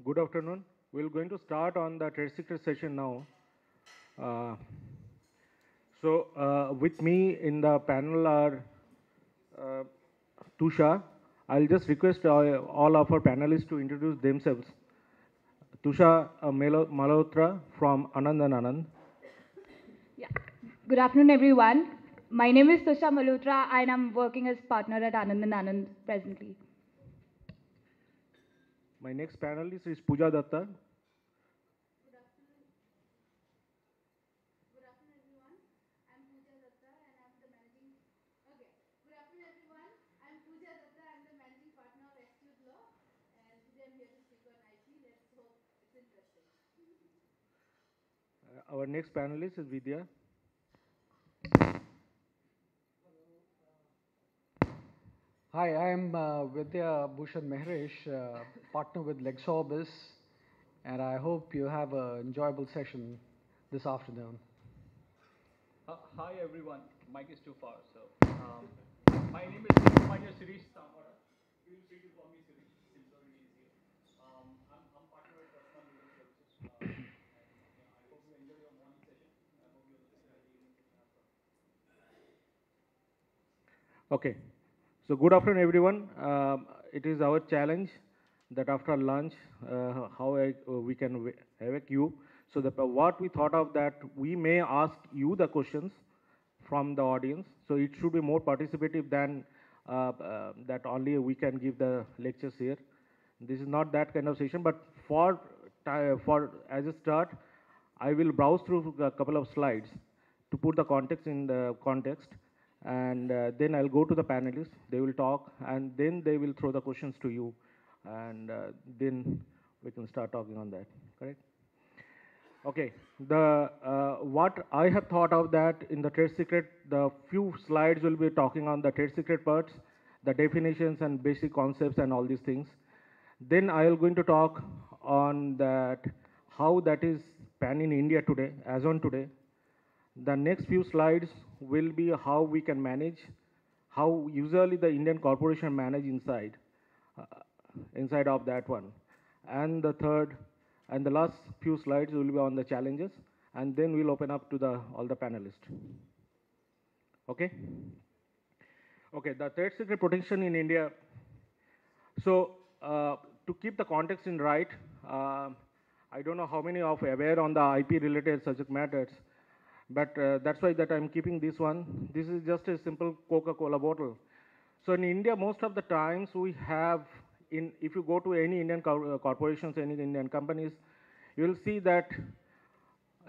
Good afternoon. We're going to start on the trade secret session now. Uh, so, uh, with me in the panel are uh, Tusha. I'll just request uh, all of our panelists to introduce themselves. Tusha uh, Malhotra from Anand and Anand. Yeah. Good afternoon, everyone. My name is Tusha Malhotra, and I'm working as partner at Anand and Anand presently. My next panelist is Pooja Datta. Good afternoon, everyone. I'm Pooja Datta, and I'm the managing. Okay. Good afternoon, everyone. I'm Pooja Datta. I'm the managing partner of Astute Law, and today I'm here to speak on IP. Let's hope it's interesting. Uh, our next panelist is Vidya. Hi, I'm uh, Vidya Bhushan Mehresh, uh, partner with Lexorbis, and I hope you have an enjoyable session this afternoon. Uh, Hi everyone, mic is too far, so, um, my name is Subramanya Sirish Tamara. Feel free to call me Sirish, simpler and easier. Um, I'm, I'm partner at Rosman Legal Services, uh, and yeah, I hope you enjoy your morning session. I hope you to the evening session. Okay. So good afternoon, everyone. Um, it is our challenge that after lunch, uh, how I, uh, we can awake you. So the, what we thought of that, we may ask you the questions from the audience. So it should be more participative than uh, uh, that only we can give the lectures here. This is not that kind of session, but for for as a start, I will browse through a couple of slides to put the context in the context, and uh, then I'll go to the panelists. They will talk, and then they will throw the questions to you, and uh, then we can start talking on that. Correct? Okay. The uh, what I have thought of that in the trade secret, the few slides will be talking on the trade secret parts, the definitions and basic concepts and all these things. Then I am going to talk on that how that is pan in India today, as on today. The next few slides will be how we can manage, how usually the Indian corporation manage inside, uh, inside of that one. And the third, and the last few slides will be on the challenges, and then we'll open up to the all the panelists. Okay. Okay. The trade secret protection in India. So uh, to keep the context in right, uh, I don't know how many of aware on the IP related subject matters, but uh, that's why that I'm keeping this one. This is just a simple Coca-Cola bottle. So in India, most of the times we have, in if you go to any Indian cor- uh, corporations, any Indian companies, you will see that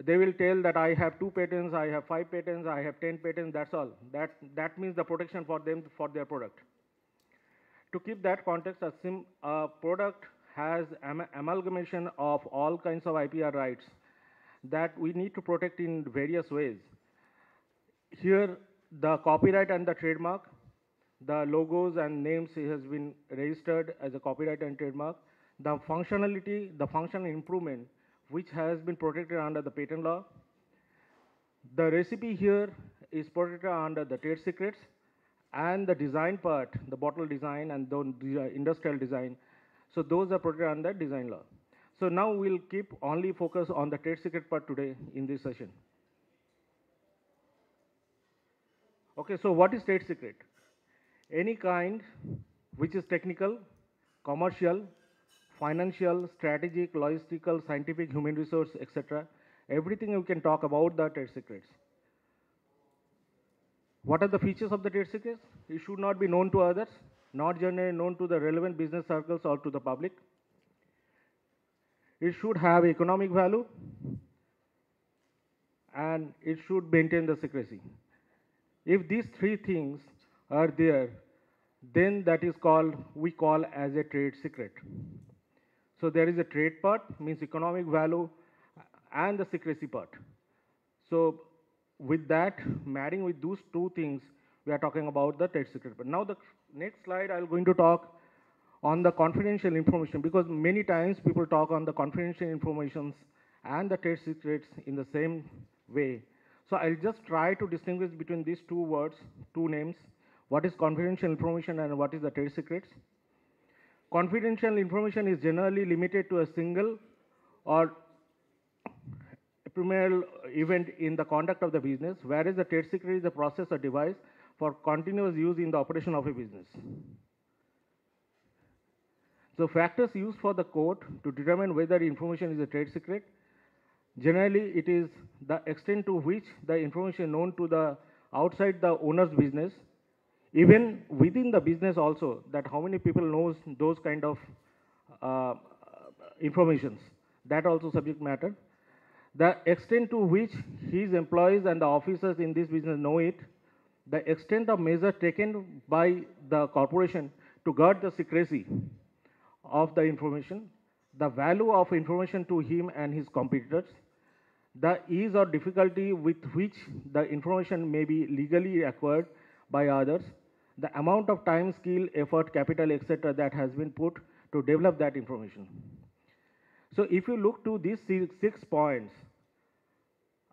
they will tell that I have two patents, I have five patents, I have ten patents. That's all. That that means the protection for them for their product. To keep that context, a, sim, a product has am- amalgamation of all kinds of IPR rights that we need to protect in various ways. Here, the copyright and the trademark, the logos and names has been registered as a copyright and trademark. The functionality, the functional improvement, which has been protected under the patent law. The recipe here is protected under the trade secrets, and the design part, the bottle design and the industrial design. So those are protected under the design law. So now we'll keep only focus on the trade secret part today in this session. Okay, so what is trade secret? Any kind which is technical, commercial, financial, strategic, logistical, scientific, human resource, etc. Everything you can talk about the trade secrets. What are the features of the trade secrets? It should not be known to others, not generally known to the relevant business circles or to the public. It should have economic value and it should maintain the secrecy. If these three things are there, then that is called, we call as a trade secret. So there is a trade part, means economic value, and the secrecy part. So with that, marrying with those two things, we are talking about the trade secret. But now the next slide, I'm going to talk on the confidential information because many times people talk on the confidential informations and the trade secrets in the same way. So I'll just try to distinguish between these two words, two names, what is confidential information and what is the trade secrets. confidential information is generally limited to a single or ephemeral event in the conduct of the business, whereas the trade secret is a process or device for continuous use in the operation of a business. So factors used for the court to determine whether information is a trade secret, generally it is the extent to which the information known to the outside the owner's business, even within the business also, that how many people knows those kind of uh, informations, that also subject matter. The extent to which his employees and the officers in this business know it, the extent of measure taken by the corporation to guard the secrecy of the information, the value of information to him and his competitors, the ease or difficulty with which the information may be legally acquired by others, the amount of time, skill, effort, capital, etc. that has been put to develop that information. So if you look to these six, points,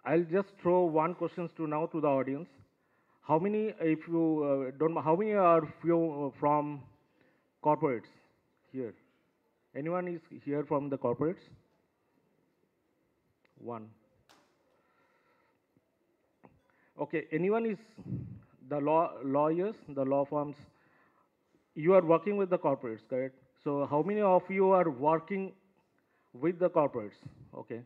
I'll just throw one questions to now to the audience. How many, if you uh, don't, how many are few uh, from corporates here? Anyone is here from the corporates? One. Okay, anyone is the law lawyers, the law firms? You are working with the corporates, correct? So how many of you are working with the corporates? Okay.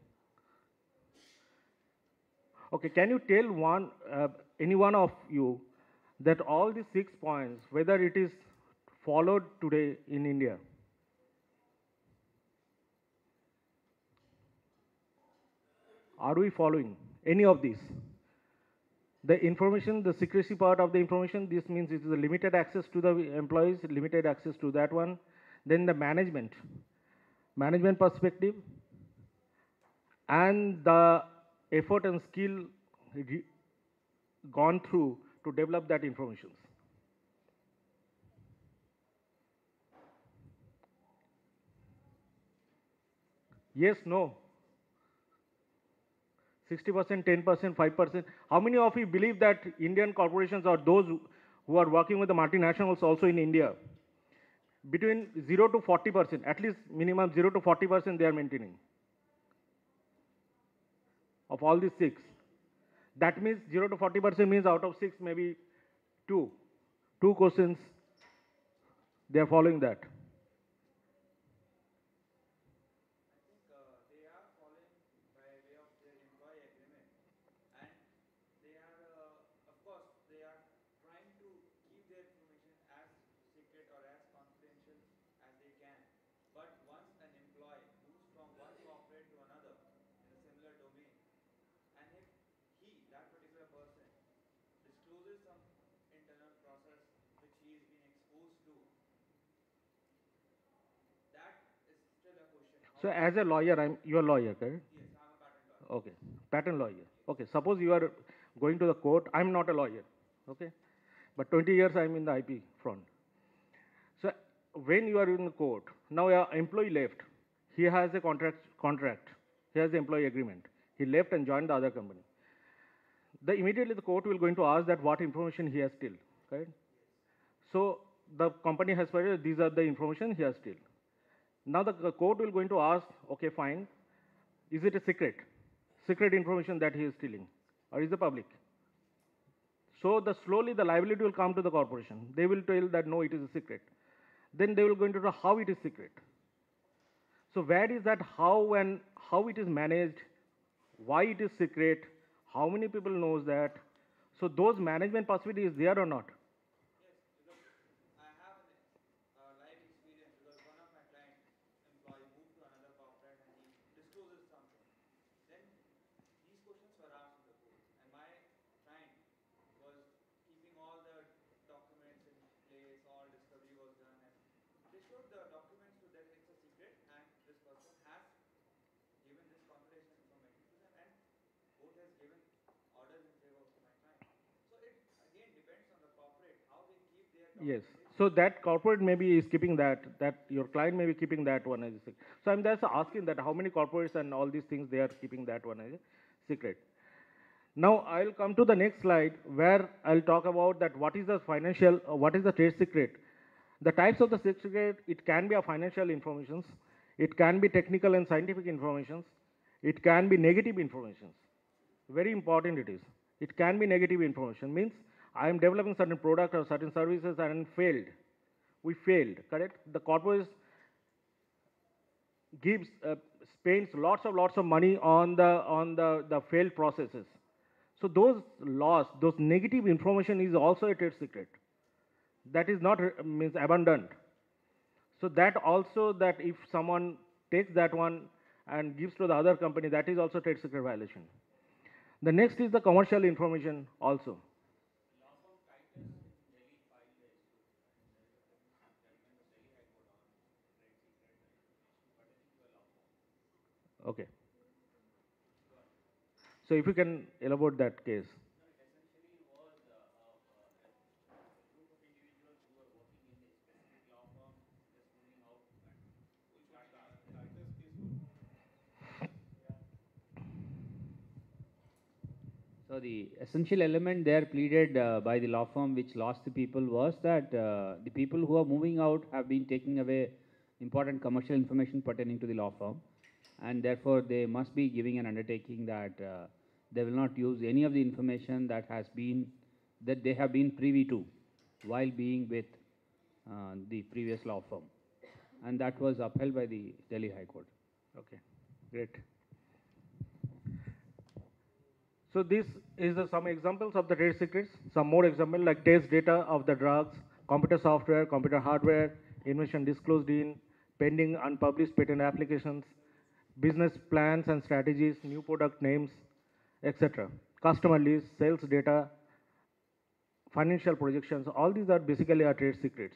Okay, can you tell one, uh, any one of you, that all these six points, whether it is followed today in India? Are we following any of these? The information, the secrecy part of the information, this means it is a limited access to the employees, limited access to that one. Then the management, management perspective, and the effort and skill gone through to develop that information. Yes, no. 60%, 10%, 5%. How many of you believe that Indian corporations or those who- are working with the multinationals also in India, between 0 to 40%, at least minimum 0 to 40% they are maintaining of all these six. That means 0 to 40% means out of six, maybe two. Two questions, they are following that. think uh, they are following by way of their employee agreement and they are uh, of course they are trying to keep their information as secret or as confidential as they can but once an employee moves from one corporate to another in a similar domain and if he that particular person discloses some internal process which he is being exposed to that is still a question How So as a lawyer, I'm, you are a lawyer, correct? Yes, I'm a patent lawyer. Okay, patent lawyer. Okay, suppose you are going to the court. I'm not a lawyer. Okay, but 20 years I'm in the IP front. So when you are in the court, now your employee left. He has a contract. Contract. He has the employee agreement. He left and joined the other company. The immediately the court will going to ask that what information he has still. right? So the company has said these are the information he has still. Now the court will going to ask, okay, fine, is it a secret? Secret information that he is stealing, or is it public? So the slowly the liability will come to the corporation. They will tell that no, it is a secret. Then they will going to know how it is secret. So where is that how and how it is managed, why it is secret, how many people knows that? So those management possibility is there or not? I have an uh, live experience because one of my client employee moved to another corporate and he discloses something. Then these questions were asked in the court and my client was keeping all the documents in place, all discovery was done and they showed the documents to it's a secret and this person has given this confidential information to them and court has given orders in favor of my client. So it again depends on the corporate how they keep their Yes. So that corporate maybe is keeping that, that your client may be keeping that one as a secret. So I'm just asking that how many corporates and all these things they are keeping that one as a secret. Now I'll come to the next slide where I'll talk about that what is the financial, what is the trade secret. The types of the certificate, it can be a financial informations, it can be technical and scientific informations, it can be negative informations. Very important it is. It can be negative information, means I am developing certain product or certain services and failed. We failed, correct? The corporate gives, uh, spends lots of lots of money on the, on the, the failed processes. So those loss, those negative information is also a trade secret. That is not, uh, means abandoned. So that also that if someone takes that one and gives to the other company, that is also trade secret violation. The next is the commercial information also. Okay. So if you can elaborate that case. So the essential element there pleaded uh, by the law firm which lost the people was that uh, the people who are moving out have been taking away important commercial information pertaining to the law firm and therefore they must be giving an undertaking that uh, they will not use any of the information that has been that they have been privy to while being with uh, the previous law firm and that was upheld by the Delhi High Court. Okay, great. So this is the, some examples of the trade secrets. Some more example like test data of the drugs, computer software, computer hardware, invention disclosed in, pending unpublished patent applications, business plans and strategies, new product names, etc. Customer lists, sales data, financial projections, all these are basically our trade secrets.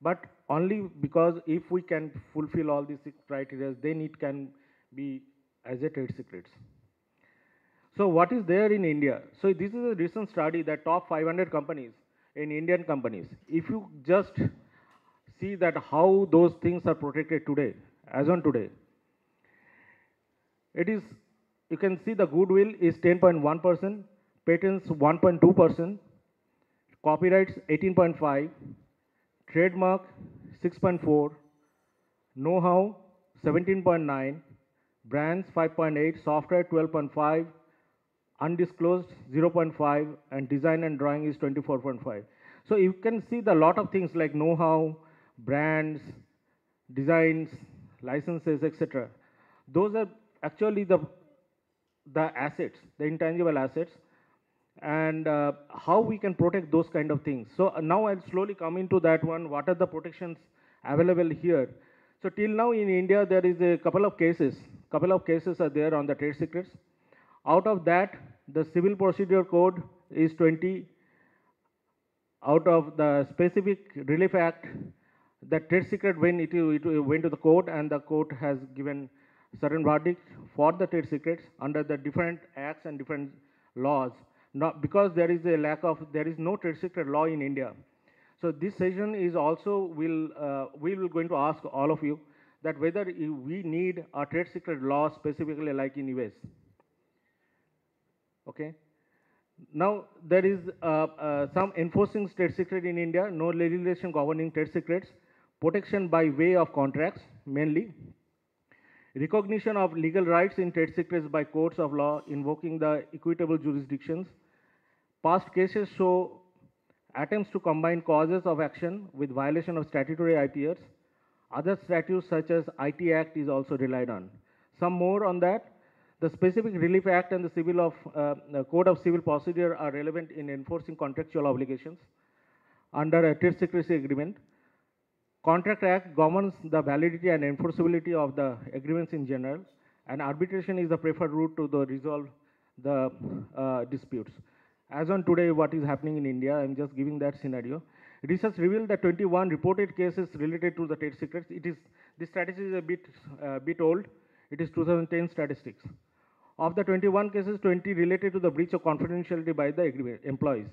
But only because if we can fulfill all these criteria, then it can be as a trade secrets. So what is there in India? So this is a recent study that top 500 companies in Indian companies. If you just see that how those things are protected today, as on today, it is, you can see the goodwill is 10.1%, patents 1.2%, copyrights 18.5, trademark 6.4, know-how 17.9, brands 5.8, software 12.5, undisclosed 0.5, and design and drawing is 24.5. So you can see the lot of things like know-how, brands, designs, licenses, etc. Those are actually the the assets, the intangible assets, and uh, how we can protect those kind of things. So uh, now I'll slowly come into that one. What are the protections available here? So till now in India there is a couple of cases. Couple of cases are there on the trade secrets. Out of that, the Civil Procedure Code is 20. Out of the Specific Relief Act, the trade secret when it, it went to the court and the court has given certain verdict for the trade secrets under the different acts and different laws. Not because there is a lack of there is no trade secret law in India. So this session is also will uh, we will going to ask all of you that whether we need a trade secret law specifically like in US. Okay. Now there is uh, uh, some enforcing trade secret in India. No legislation governing trade secrets. Protection by way of contracts mainly recognition of legal rights in trade secrets by courts of law invoking the equitable jurisdictions. Past cases show attempts to combine causes of action with violation of statutory IPRs. Other statutes such as IT Act is also relied on. Some more on that. The Specific Relief Act and the Civil of, uh, Code of Civil Procedure are relevant in enforcing contractual obligations under a trade secrecy agreement. Contract Act governs the validity and enforceability of the agreements in general, and arbitration is the preferred route to the resolve the uh, disputes. As on today, what is happening in India, I'm just giving that scenario. Research revealed that 21 reported cases related to the trade secrets. It is this strategy is a bit uh, bit old. It is 2010 statistics. Of the 21 cases, 20 related to the breach of confidentiality by the employees.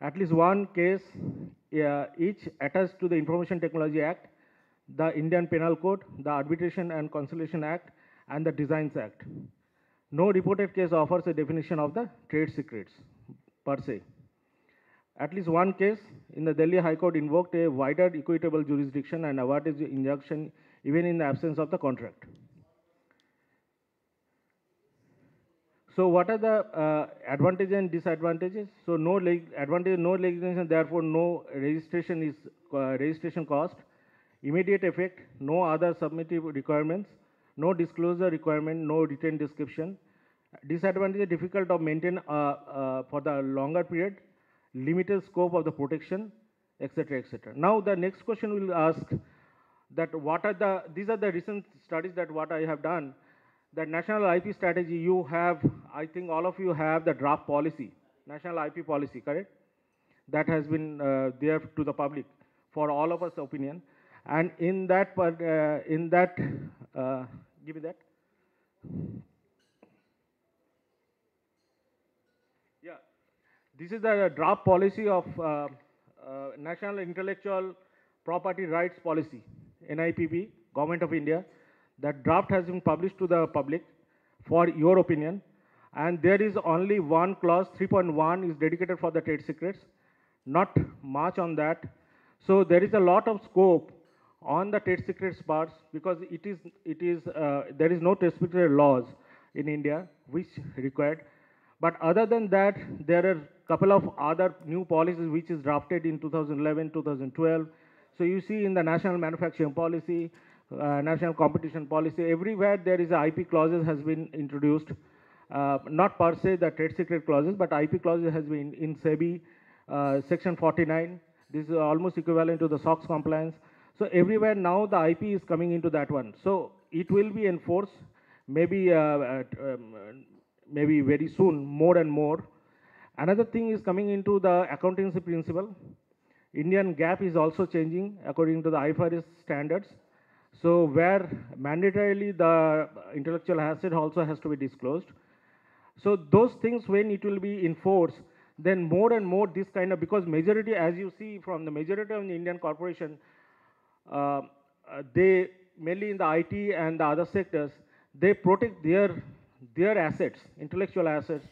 At least one case uh, each attached to the Information Technology Act, the Indian Penal Code, the Arbitration and Conciliation Act, and the Designs Act. No reported case offers a definition of the trade secrets per se. at least one case in the Delhi High Court invoked a wider equitable jurisdiction and awarded injunction even in the absence of the contract. So what are the uh, advantages and disadvantages? So no advantage, no legislation, therefore no registration is uh, registration cost, immediate effect, no other submissive requirements, no disclosure requirement, no written description. Disadvantage difficult to maintain uh, uh, for the longer period, limited scope of the protection, etc., etc. Now the next question will ask that what are the these are the recent studies that what I have done the national IP strategy, you have, I think all of you have the draft policy, national IP policy, correct? That has been uh, there to the public for all of us opinion. And in that, uh, in that, uh, give me that. Yeah, this is the draft policy of uh, uh, National Intellectual Property Rights Policy, NIPP, Government of India. That draft has been published to the public for your opinion. And there is only one clause, 3.1 is dedicated for the trade secrets, not much on that. So there is a lot of scope on the trade secrets parts because it is, it is, uh, there is no trade secret laws in India which required. But other than that, there are a couple of other new policies which is drafted in 2011, 2012. So you see in the national manufacturing policy, national competition policy, everywhere there is a IP clauses has been introduced. Uh, not per se the trade secret clauses, but IP clauses has been in SEBI, uh, section 49. This is almost equivalent to the SOX compliance. So everywhere now the IP is coming into that one. So it will be enforced maybe uh, at, um, maybe very soon more and more. Another thing is coming into the accountancy principle. Indian GAAP is also changing according to the IFRS standards. So where mandatorily the intellectual asset also has to be disclosed. So those things when it will be enforced, then more and more this kind of because majority, as you see from the majority of the Indian corporation, uh, uh, they mainly in the IT and the other sectors, they protect their their assets, intellectual assets,